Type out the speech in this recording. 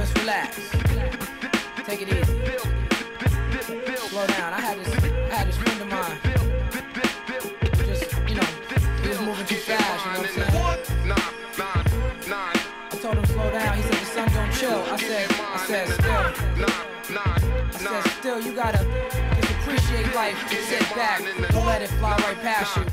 Just relax. Take it easy. Slow down. I had this, I had this friend of mine. Just, you know, he was moving too fast, you know what I'm saying? I told him slow down. He said the sun don't chill. I said, I said still. I said still, you gotta just appreciate life. Sit back, don't let it fly right past you.